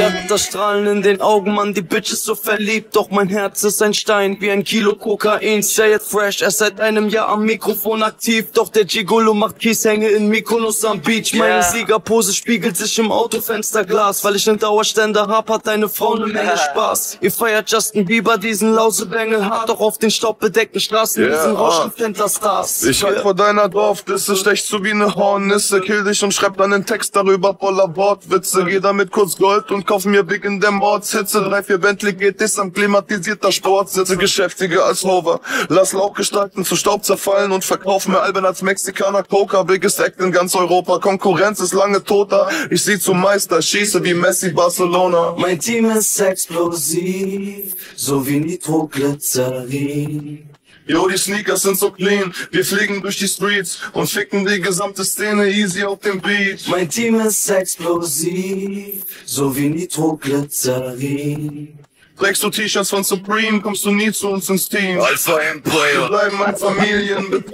Sie hat das Strahlen in den Augen, Mann, die Bitch ist so verliebt. Doch mein Herz ist ein Stein, wie ein Kilo Kokain. Say it fresh, er seit einem Jahr am Mikrofon aktiv. Doch der Gigolo macht Kieshänge in Mykonos am Beach. Meine Yeah. Siegerpose spiegelt sich im Autofensterglas. Weil ich einen Dauerständer hab, hat deine Frau ne Menge Spaß. Ihr feiert Justin Bieber, diesen Lausebengel. Hart doch auf den staubbedeckten Straßen, Yeah, diesen ah. Rauschenfender-Stars. Ich halt vor deiner Dorfdisse, stech so wie ne Hornisse, kill dich und schreib dann einen Text darüber voller Wortwitze. Geh damit kurz Gold und kauf mir Big in der Mordshitze. Drei, vier Bentley GTs am klimatisierter Sportsitze, geschäftiger als Hover. Lass Lauch gestalten, zu Staub zerfallen und verkauf mir Alben als Mexikaner Coca. Biggest Act in ganz Europa, Konkurrenz ist lange toter. Ich sieh zum Meister, schieße wie Messi Barcelona. Mein Team ist explosiv, so wie Nitroglycerin. Yo, die Sneakers sind so clean, wir fliegen durch die Streets und ficken die gesamte Szene easy auf dem Beat. Mein Team ist explosiv, so wie Nitroglycerin. Trägst du T-Shirts von Supreme, kommst du nie zu uns ins Team. Alpha Wir Empire. bleiben ein Familienbetrieb.